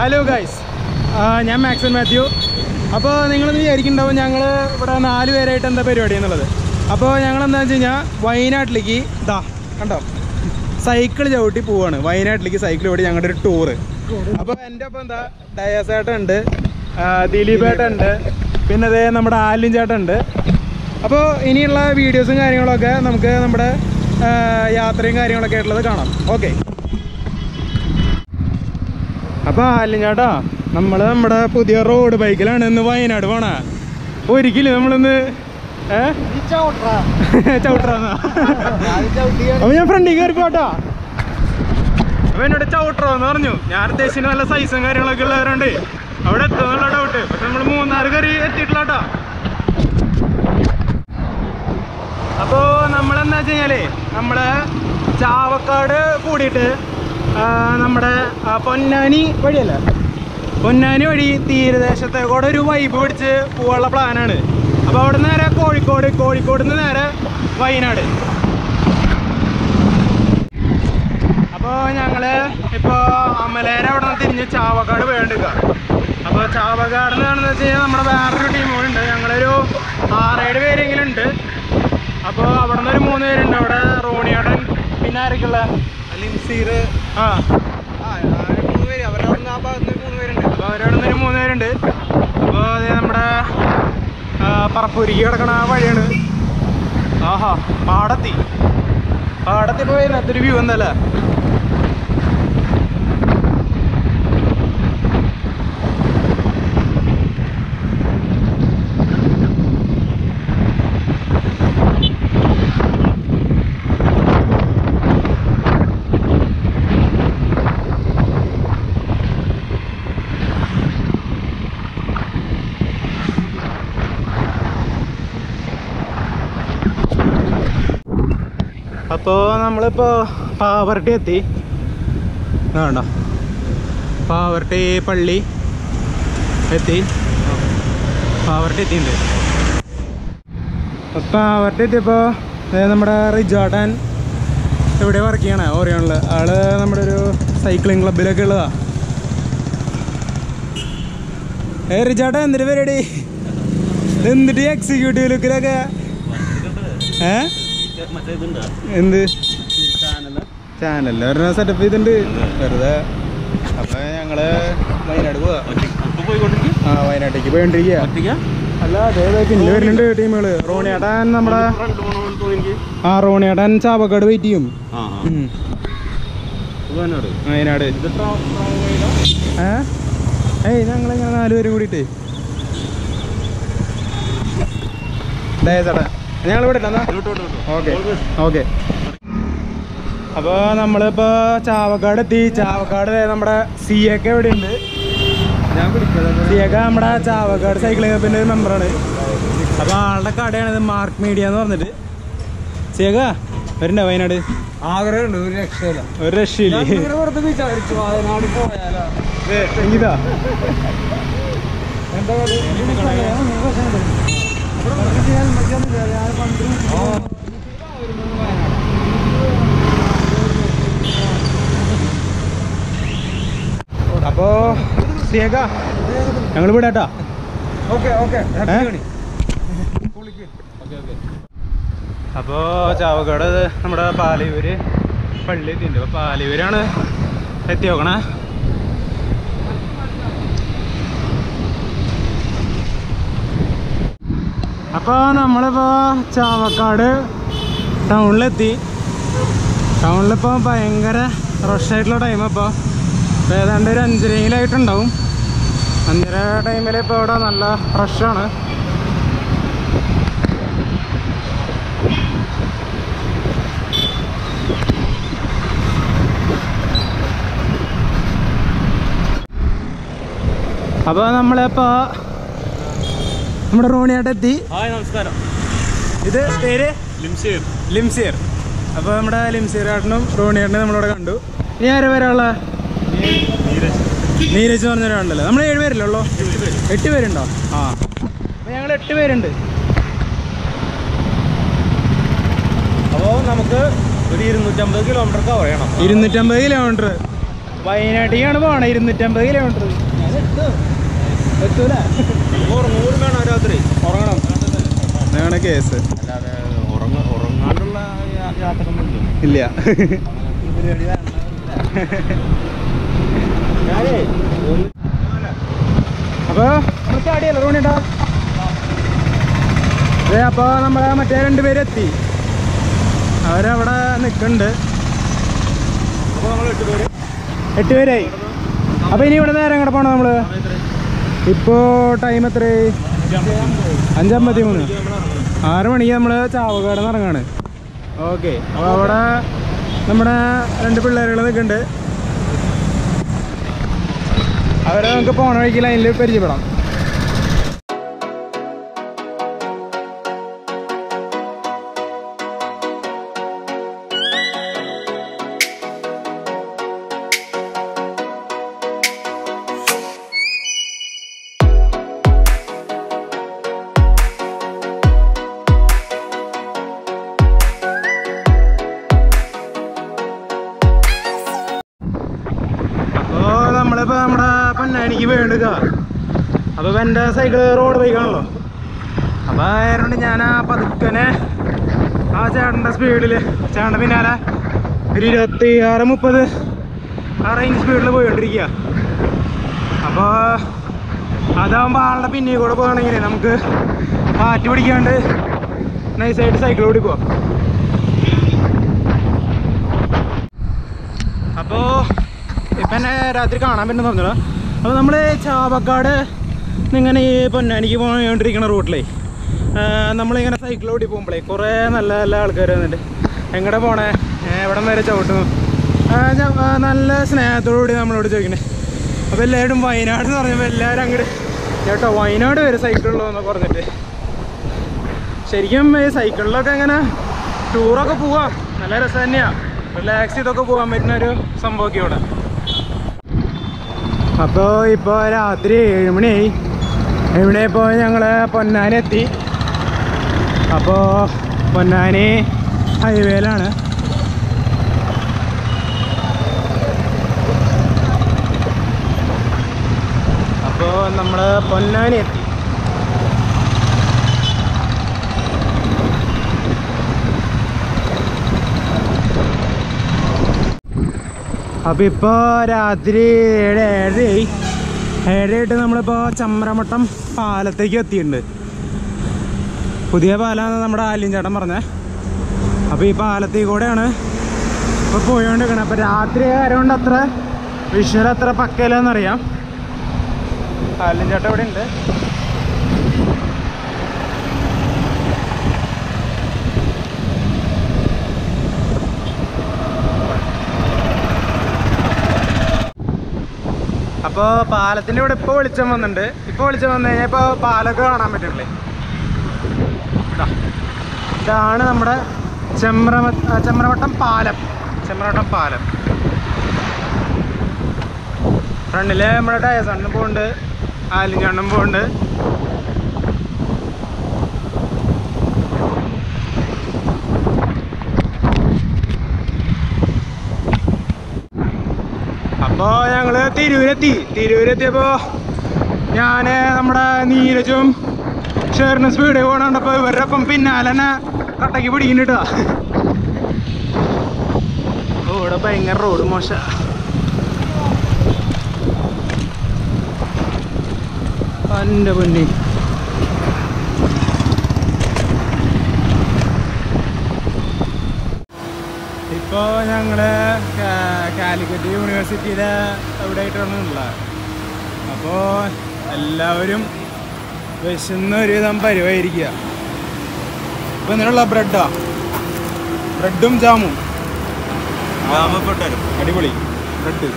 Hello guys ഞാൻ മാക്സൻ മാത്യു. അപ്പോൾ നിങ്ങൾ വിചാരിക്കുന്നുണ്ടാവും ഞങ്ങൾ ഇവിടെ നാല് പേരായിട്ട് എന്താ പരിപാടി എന്നുള്ളത്. അപ്പോൾ ഞങ്ങൾ എന്താണെന്ന് വെച്ച് കഴിഞ്ഞാൽ വയനാട്ടിലേക്ക് ഇതാ കണ്ടോ? സൈക്കിൾ ചവിട്ടി പോവാണ്. വയനാട്ടിലേക്ക് സൈക്കിൾ ഓടി ഞങ്ങളുടെ ഒരു ടൂറ് അപ്പോൾ എന്റെ ഒപ്പം എന്താ ഡയാസേട്ടൻ ഉണ്ട് ദിലീപ് ഏട്ടൻ ഉണ്ട് പിന്നെ അതേ നമ്മുടെ ആലിൻ ചേട്ടൻ ഉണ്ട് അപ്പോൾ ഇനിയുള്ള വീഡിയോസും കാര്യങ്ങളൊക്കെ നമുക്ക് നമ്മുടെ യാത്രയും കാര്യങ്ങളൊക്കെ ആയിട്ടുള്ളത് കാണാം. ഓക്കെ അപ്പൊ ആലിഞ്ഞാട്ടാ നമ്മൾ നമ്മുടെ പുതിയ റോഡ് ബൈക്കിലാണ് ഇന്ന് വയനാട് പോണ. ഒരിക്കലും നമ്മളിന്ന് അപ്പൊ ഞാൻ ഫ്രണ്ടിൽ കയറി പോട്ടാ അപ്പൊ എന്നോട് ചവിട്ടറോന്ന് പറഞ്ഞു. ഞാൻ അത്യാവശ്യം നല്ല സൈസും കാര്യങ്ങളൊക്കെ ഉള്ളവരുണ്ട്. അവിടെ എത്തുന്നുള്ള ഡൗട്ട് പക്ഷെ നമ്മൾ മൂന്നാറ് കയറി എത്തിയിട്ടില്ലാട്ടാ. അപ്പോ നമ്മളെന്താ വെച്ച് കഴിഞ്ഞാൽ നമ്മൾ ചാവക്കാട് കൂടിയിട്ട് നമ്മുടെ പൊന്നാനി വഴിയല്ല? പൊന്നാനി വഴി തീരദേശത്തെ കൂടെ ഒരു വൈബ് പിടിച്ച് പോകാനുള്ള പ്ലാനാണ് അപ്പോൾ അവിടെ നേരെ കോഴിക്കോട് കോഴിക്കോട് നിന്ന് നേരെ വയനാട്. അപ്പോൾ ഞങ്ങൾ ഇപ്പോൾ അമലേര അവിടെ നിന്ന് തിരിഞ്ഞ് ചാവക്കാട് വേണ്ടുക അപ്പോൾ ചാവക്കാട് എന്താണെന്ന് വെച്ച് കഴിഞ്ഞാൽ നമ്മുടെ വേറൊരു ടീം കൂടെ ഉണ്ട്. ഞങ്ങളൊരു ആറേഴ് പേരെങ്കിലും ഉണ്ട്. അപ്പോൾ അവിടെ നിന്ന് ഒരു മൂന്ന് പേരുണ്ട്. അവിടെ റോണിയാടൻ പിന്നെ ആരൊക്കെയുള്ള? ലിംസീർ ആ. ആ അങ്ങനെ മൂന്ന് പേര്. അവരുടെ അവിടെ ആ ഭാഗത്ത് മൂന്ന് പേരുണ്ട്. അപ്പോൾ അവരവിടെ ഒരു മൂന്ന് പേരുണ്ട്. അപ്പോൾ അത് നമ്മുടെ പറപ്പൂരിക്ക് കിടക്കണ ആ വഴിയാണ്. ആഹാ പാടത്തി. പാടത്തി പോയി അതൊരു വ്യൂ എന്തല്ലേ അപ്പോൾ നമ്മളിപ്പോൾ പാവർട്ടി എത്തി. വേണ്ട പാവർട്ടി പള്ളി എത്തി. പാവർട്ടി എത്തിയിട്ടുണ്ട്. പാവർട്ടി എത്തിയപ്പോൾ നമ്മുടെ റിജോട്ടൻ ഇവിടെ വർക്ക് ചെയ്യണേ? ഓറിയോണിൽ ആൾ നമ്മുടെ ഒരു സൈക്ലിംഗ് ക്ലബിലൊക്കെ ഉള്ളതാ. ഏ റിജോട്ടൻ എന്തിട്ട് പരിപാടി? എന്തിട്ട് എക്സിക്യൂട്ടീവ് ലുക്കിലൊക്കെ ഏ? എന്ത്? ചാനലിൽ ഒരെണ്ണം സെറ്റപ്പ് ചെയ്തിട്ടുണ്ട്. വെറുതെ. അപ്പൊ ഞങ്ങൾ വയനാട് പോവാ. ആ വയനാട്ടേക്ക് പോയിക്കൊണ്ടിരിക്കുക അല്ല പിന്നെ വരുന്നുണ്ട് ടീമുകൾ. റോണിയാട്ടാൻ നമ്മുടെ ആ റോണിയാട്ടാൻ ചാവക്കാട് വെയിറ്റ് ചെയ്യും. വയനാട്. ഏയ് ഞങ്ങളിങ്ങനെ നാലുപേരും കൂടിയിട്ട്. ചേട്ടാ. ഞങ്ങൾ ഇവിടെ ഓക്കെ. ഓക്കെ. അപ്പോൾ നമ്മളിപ്പോൾ ചാവക്കാട് എത്തി. ചാവക്കാട് നമ്മുടെ സി ഒക്കെ ഇവിടെ ഉണ്ട് സി ഒക്കെ നമ്മുടെ ചാവക്കാട് സൈക്ലിംഗ് ക്ലബിന്റെ ഒരു മെമ്പറാണ് അപ്പോൾ ആളുടെ കടയാണിത് മാർക്ക് മീഡിയ എന്ന് പറഞ്ഞിട്ട്. സി സിയക്ക വരണ്ട വയനാട്? ആഗ്രഹമുണ്ട് ഒരു രക്ഷയില്ല. ഒരു രക്ഷയില്ലേ? എന്താ സിയക്ക ഞങ്ങൾ വിടാട്ടാ ഓക്കെ ഓക്കെ? അപ്പോൾ ചാവക്കാട് നമ്മുടെ പാലയൂര് പള്ളി എത്തിയിട്ടുണ്ട്. അപ്പോൾ പാലയൂരാണ് എത്തി നോക്കണേ അപ്പോൾ നമ്മളിപ്പോൾ ചാവക്കാട് ടൗണിലെത്തി. ടൗണിലിപ്പോൾ ഭയങ്കര റഷായിട്ടുള്ള ടൈം അപ്പോൾ ഏതാണ്ട് ഒരു അഞ്ചരയിലായിട്ടുണ്ടാവും. അഞ്ചര ടൈമിൽ ഇപ്പോൾ ഇവിടെ നല്ല റഷാണ് അപ്പോൾ നമ്മളിപ്പോൾ നമ്മുടെ റോണിയായിട്ട് എത്തി. ഹായ് നമസ്കാരം. ഇത് പേര്? ലിംസീർ ലിംസിയർ. അപ്പോൾ നമ്മുടെ ലിംസിയർ ഏട്ടനും റോണിയേട്ടനും നമ്മളിവിടെ കണ്ടു. ഇനി ആരെ പേരാള നീരജ് എന്ന് പറഞ്ഞ ഒരാളുണ്ടല്ലോ. നമ്മൾ ഏഴ് പേരല്ലേ ഉള്ളൂ? എട്ട് പേരുണ്ടോ? ആ. അപ്പോൾ ഞങ്ങൾ എട്ട് പേരുണ്ട്. അപ്പോൾ നമുക്ക് ഒരു ഇരുന്നൂറ്റമ്പത് കിലോമീറ്റർ കവർ ചെയ്യണം ഇരുന്നൂറ്റമ്പത് കിലോമീറ്റർ വയനാട്ടിലേക്കാണ് പോണേ ഇരുന്നൂറ്റമ്പത് കിലോമീറ്റർ എത്തൂല? ഉറങ്ങൂർ വേണം രാത്രി? ഉറങ്ങണം. അതാണ് കേസ്. അല്ലാതെ ഉറങ്ങാണ്ടുള്ള ഇല്ല. അപ്പൊ? നമ്മൾ ചാടിയല്ലോ റോണിട്ടാ അതെ അപ്പൊ നമ്മളെ മറ്റേ രണ്ടുപേരും എത്തി. അവരവിടെ നിൽക്കുന്നുണ്ട് അപ്പോൾ നമ്മൾ എട്ട് പേര്. എട്ട് പേരായി. അപ്പൊ ഇനി ഇവിടെ നേരം കിടപ്പാണോ പോണം ഇപ്പോ ടൈം എത്രയായി? അഞ്ചമ്പത്തി മൂന്ന്. ആറ് മണിക്ക് നമ്മൾ ചാവക്കാട് നിന്ന് ഇറങ്ങാണ്. ഓക്കെ അപ്പൊ അവിടെ നമ്മുടെ രണ്ട് പിള്ളേരുകൾ നിൽക്കുന്നുണ്ട്. അവരെ നമുക്ക് പോണ വഴിക്ക് ലൈനിൽ പരിചയപ്പെടാം. സൈക്കിൾ റോഡ് ബൈക്കാണല്ലോ അപ്പോൾ ആയതുകൊണ്ട് ഞാൻ ആ പതുക്കനെ ആ ചേട്ടന്റെ സ്പീഡിൽ ചേട്ടന്റെ പിന്നാലെ ഒരു ഇരുപത്തി ആറ് മുപ്പത് ആ റേഞ്ച് സ്പീഡിൽ പോയിക്കൊണ്ടിരിക്കുക അപ്പോൾ അതാകുമ്പോൾ ആളുടെ പിന്നെ കൂടെ പോകുകയാണെങ്കിൽ നമുക്ക് കാറ്റ് പിടിക്കാണ്ട് നൈസായിട്ട് സൈക്കിൾ ഓടിക്കുക അപ്പോൾ ഇപ്പം എന്നെ രാത്രി കാണാൻ പറ്റുന്ന തോന്നുന്നു അപ്പോൾ നമ്മൾ ചാവക്കാട് ഇങ്ങനെ ഈ പൊന്നാനിക്ക് പോയിക്കൊണ്ടിരിക്കുന്ന റൂട്ടിലേ നമ്മളിങ്ങനെ സൈക്കിൾ ഓടി പോകുമ്പോഴേ കുറേ നല്ല നല്ല ആൾക്കാർ വന്നിട്ട് എങ്ങടെ പോണേ? എവിടെ വരെ ചവിട്ടുന്നു. നല്ല സ്നേഹത്തോടുകൂടി നമ്മളോട് ചോദിക്കണേ. അപ്പോൾ എല്ലാവരും വയനാട് എന്ന് പറയുമ്പോൾ എല്ലാവരും അങ്ങോട്ട് ചേട്ടോ വയനാട് വരെ സൈക്കിളുള്ളൂ എന്നൊക്കെ പറഞ്ഞിട്ട്. ശരിക്കും ഈ സൈക്കിളിലൊക്കെ ഇങ്ങനെ ടൂറൊക്കെ പോവാം. നല്ല രസം തന്നെയാണ് റിലാക്സ് ചെയ്തൊക്കെ പോകാൻ പറ്റുന്ന ഒരു സംഭവമൊക്കെ ഇവിടെ. അപ്പോൾ ഇപ്പോൾ രാത്രി ഏഴ് മണിയായി മണി ഇപ്പോൾ ഞങ്ങൾ പൊന്നാനെത്തി? അപ്പോൾ പൊന്നാനി ഹൈവേയിലാണ്. അപ്പോൾ നമ്മൾ പൊന്നാനി എത്തി. അപ്പോൾ ഇപ്പോൾ രാത്രി ഏഴ് ഏഴരയായി. ഏഴരയായിട്ട് നമ്മളിപ്പോൾ ചമ്രമട്ടം പാലത്തേക്ക് എത്തിയിട്ടുണ്ട്. പുതിയ പാലമാണ് നമ്മുടെ ആലിയും ചേട്ടൻ പറഞ്ഞേ. അപ്പോൾ ഈ പാലത്തിൽ കൂടെയാണ് ഇപ്പൊ പോയോണ്ടിരിക്കണം. അപ്പോൾ രാത്രി ആയതുകൊണ്ട് അത്ര വിഷ്വൽ അത്ര പക്കയില്ലെന്നറിയാം. ആലിൻ ചേട്ടൻ ഇവിടെ ഉണ്ട് അപ്പോൾ പാലത്തിന്റെ ഇവിടെ ഇപ്പോൾ വെളിച്ചം വന്നിട്ടുണ്ട് ഇപ്പോൾ വെളിച്ചം വന്നു കഴിഞ്ഞാൽ ഇപ്പോൾ പാലൊക്കെ കാണാൻ പറ്റുള്ളേ ഇതാണ് നമ്മുടെ ചെമ്പ്ര ചെമ്പ്രവട്ടം പാലം. ചെമ്പ്രവട്ടം പാലം. ഫ്രണ്ടിൽ നമ്മുടെ ടയസണ്ണും പോകുന്നുണ്ട് ആലിഞ്ചണ്ണും പോകുന്നുണ്ട് അപ്പോൾ ഞങ്ങൾ തിരൂരെത്തി. തിരൂരെത്തിയപ്പോൾ ഞാൻ നമ്മുടെ നീരജും ഷെറിന് സ്പീഡ് പോകണപ്പോൾ ഇവരുടെ ഒപ്പം പിന്നാലെ തന്നെ കട്ടയ്ക്ക് പിടിക്കുന്നുണ്ടാ ഇവിടെ ഭയങ്കര റോഡ് മോശ. എന്റെ പൊന്നി. ഇപ്പോൾ ഞങ്ങൾ കാലിക്കറ്റ് യൂണിവേഴ്സിറ്റിയിലെ അവിടെ ആയിട്ടാണ് ഉള്ളത് അപ്പോൾ എല്ലാവരും വിശന്ന് ഒരുവിധം പരിവായിരിക്കുക ഇപ്പോൾ ഇതിനുള്ള ബ്രെഡാ. ബ്രെഡും ജാമും. അടിപൊളി. ബ്രെഡ്.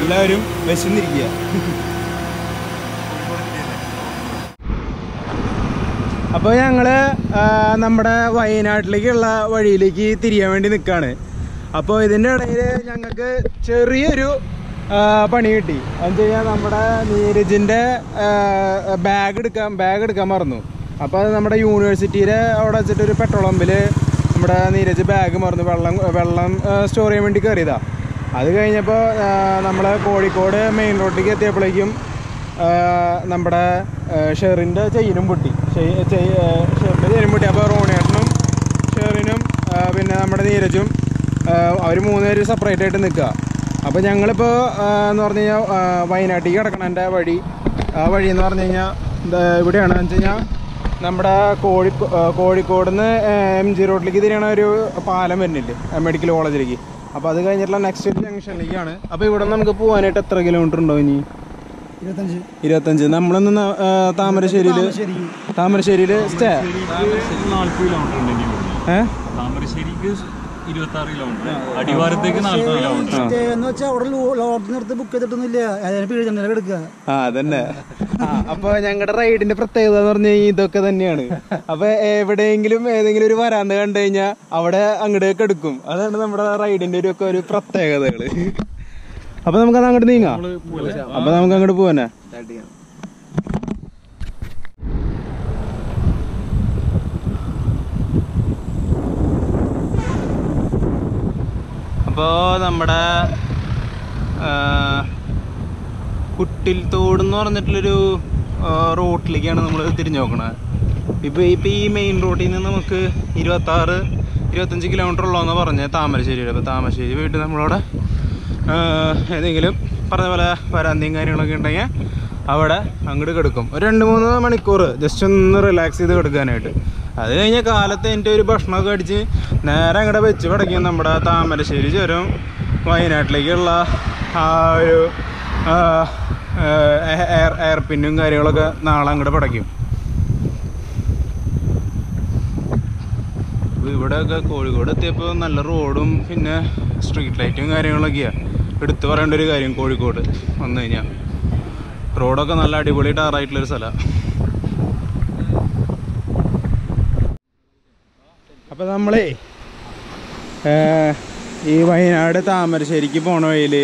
എല്ലാവരും വിശന്നിരിക്കുക. അപ്പോൾ ഞങ്ങൾ നമ്മുടെ വയനാട്ടിലേക്കുള്ള വഴിയിലേക്ക് തിരിയാൻ വേണ്ടി നിൽക്കുകയാണ് അപ്പോൾ ഇതിന്റെ ഇടയിൽ ഞങ്ങൾക്ക് ചെറിയൊരു പണി കിട്ടി. എന്ന് കഴിഞ്ഞാൽ നമ്മുടെ നീരജിന്റെ ബാഗ് എടുക്കാൻ ബാഗ് എടുക്കാൻ മറന്നു. അപ്പോൾ അത് നമ്മുടെ യൂണിവേഴ്സിറ്റിയിലെ അവിടെ വെച്ചിട്ട് ഒരു പെട്രോൾ പമ്പിൽ നമ്മുടെ നീരജ് ബാഗ് മറന്നു. വെള്ളം വെള്ളം സ്റ്റോർ ചെയ്യാൻ വേണ്ടി കയറിയതാ അത് കഴിഞ്ഞപ്പോൾ നമ്മൾ കോഴിക്കോട് മെയിൻ റോഡിലേക്ക് എത്തിയപ്പോഴേക്കും നമ്മുടെ ഷെറിന്റെ ചെയിനും പൊട്ടി. ഷെറിന്റെ ചെയിനും പൊട്ടി. അപ്പോൾ റോണിയേട്ടനും ഷെറിനും പിന്നെ നമ്മുടെ നീരജും അവർ മൂന്നുപേര് സെപ്പറേറ്റ് ആയിട്ട് നിൽക്കുക. അപ്പോൾ ഞങ്ങളിപ്പോൾ എന്ന് പറഞ്ഞു കഴിഞ്ഞാൽ വയനാട്ടിലേക്ക് കിടക്കണതിന്റെ വഴി. ആ വഴി എന്ന് പറഞ്ഞു കഴിഞ്ഞാൽ ഇവിടെയാണ്. വെച്ച് കഴിഞ്ഞാൽ നമ്മുടെ കോഴി കോഴിക്കോട് നിന്ന് എം ജി റോഡിലേക്ക് തിരിയണ ഒരു പാലം വരുന്നില്ലേ മെഡിക്കൽ കോളേജിലേക്ക്. അപ്പോൾ അത് കഴിഞ്ഞിട്ടുള്ള നെക്സ്റ്റ് ജംഗ്ഷനിലേക്കാണ്. അപ്പോൾ ഇവിടെ നമുക്ക് പോകാനായിട്ട് എത്ര കിലോമീറ്റർ ഉണ്ടോ ഇനി? ഇരുപത്തഞ്ച്. ഇരുപത്തഞ്ച്. നമ്മളൊന്ന് താമരശ്ശേരിയിൽ താമരശ്ശേരിയിൽ സ്റ്റേ താമരശ്ശേരി കിലോമീറ്റർ ഉണ്ട് ഏഹ് താമരശ്ശേരിക്ക് ഇരുപത്തി ആറ് കിലോമീറ്റർ അടിവാരത്തേക്ക് നാൽപ്പത് കിലോമീറ്റർ സ്റ്റേ എന്ന് വെച്ചാൽ അവിടെ ബുക്ക് ചെയ്തിട്ടൊന്നുമില്ല. എടുക്കുക? ആ അതന്നെ. അപ്പൊ ഞങ്ങളുടെ റൈഡിന്റെ പ്രത്യേകത എന്ന് പറഞ്ഞ ഇതൊക്കെ തന്നെയാണ്. അപ്പൊ എവിടെയെങ്കിലും ഏതെങ്കിലും ഒരു വരാന്ത കണ്ടു കഴിഞ്ഞാൽ അവിടെ അങ്ങോട്ടേക്ക് എടുക്കും. അതാണ് നമ്മുടെ റൈഡിന്റെ ഒരു ഒക്കെ ഒരു പ്രത്യേകതകൾ. അപ്പൊ നമുക്ക് അത് അങ്ങോട്ട് നീങ്ങാം. അപ്പൊ നമുക്ക് അങ്ങോട്ട് പോവാനാ അപ്പോൾ നമ്മുടെ കുട്ടിൽ തോട് എന്ന് പറഞ്ഞിട്ടുള്ളൊരു റോട്ടിലേക്കാണ് നമ്മൾ തിരിഞ്ഞു നോക്കണത് ഇപ്പോൾ ഇപ്പോൾ ഈ മെയിൻ റോഡിൽ നിന്ന് നമുക്ക് ഇരുപത്താറ് ഇരുപത്തഞ്ച് കിലോമീറ്റർ ഉള്ളതെന്ന് പറഞ്ഞത് താമരശ്ശേരിയുടെ. അപ്പോൾ താമരശ്ശേരി പോയിട്ട് നമ്മളവിടെ ഏതെങ്കിലും പറഞ്ഞ പോലെ വരാന്തിയും കാര്യങ്ങളൊക്കെ ഉണ്ടെങ്കിൽ അവിടെ അങ്ങോട്ട് കിടക്കും. ഒരു രണ്ട് മൂന്ന് മണിക്കൂർ ജസ്റ്റ് ഒന്ന് റിലാക്സ് ചെയ്ത് കിടക്കാനായിട്ട്. അത് കഴിഞ്ഞ കാലത്ത് എന്റെ ഒരു ഭക്ഷണമൊക്കെ അടിച്ച് നേരെ അങ്ങോട്ട് വെച്ച് പടക്കും നമ്മുടെ താമരശ്ശേരി ചുരം വയനാട്ടിലേക്കുള്ള ആ ഒരു എയർ എയർ പിന്നും കാര്യങ്ങളൊക്കെ നാളെ അങ്ങോട്ട് പടയ്ക്കും. ഇവിടെയൊക്കെ കോഴിക്കോട് എത്തിയപ്പോൾ നല്ല റോഡും പിന്നെ സ്ട്രീറ്റ് ലൈറ്റും കാര്യങ്ങളൊക്കെയാണ് എടുത്തു പറയേണ്ട ഒരു കാര്യം കോഴിക്കോട് വന്നു കഴിഞ്ഞാൽ റോഡൊക്കെ നല്ല അടിപൊളി ടാറായിട്ടുള്ളൊരു സ്ഥലമാണ് അപ്പോൾ നമ്മളേ ഈ വയനാട് താമരശ്ശേരിക്ക് പോണ വഴിയിൽ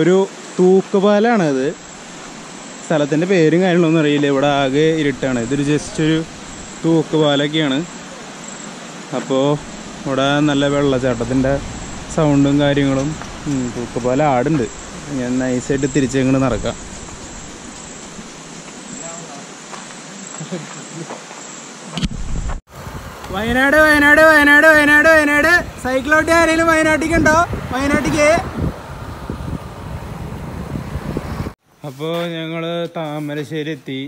ഒരു തൂക്കുപാലാണ് ഇത് സ്ഥലത്തിന്റെ പേരും കാര്യങ്ങളൊന്നും അറിയില്ല. ഇവിടെ ആകെ ഇരുട്ടാണ്. ഇതൊരു ജസ്റ്റ് ഒരു തൂക്കുപാലൊക്കെയാണ്. അപ്പോൾ ഇവിടെ നല്ല വെള്ളച്ചാട്ടത്തിന്റെ സൗണ്ടും കാര്യങ്ങളും തൂക്കുപാലം ആടുണ്ട് ഞാൻ നൈസായിട്ട് തിരിച്ചങ്ങോട്ട് നടക്കാം. വയനാട് വയനാട് വയനാട് വയനാട് വയനാട്. സൈക്കിളോട്ടി ആരെങ്കിലും വയനാട്ടിക്ക് ഉണ്ടോ വയനാട്ടിക്ക്? അപ്പോൾ ഞങ്ങൾ താമരശ്ശേരി എത്തി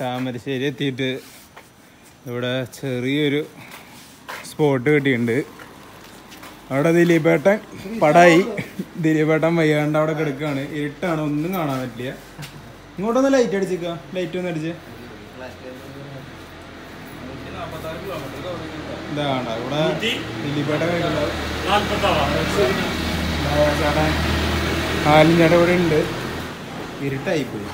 താമരശ്ശേരി എത്തിയിട്ട് ഇവിടെ ചെറിയൊരു സ്പോട്ട് കിട്ടിയിട്ടുണ്ട്. അവിടെ ദിലീപേട്ടൻ പടായി. ദിലീപേട്ടൻ വയ്യാണ്ട് അവിടെ കിടക്കുകയാണ് ഇരുട്ടാണ്. ഒന്നും കാണാൻ പറ്റില്ല. ഇങ്ങോട്ടൊന്ന് ലൈറ്റ് അടിച്ചേക്കുക ലൈറ്റ് ഒന്ന് അടിച്ച്. ഇതാ കാണാ ഇവിടെ ദിലീപേട്ടൻ കഴിക്കുന്നുണ്ടാവും ചേട്ടൻ ആലിന്റെ ഇവിടെ ഉണ്ട്. ഇരുട്ടായി പോയി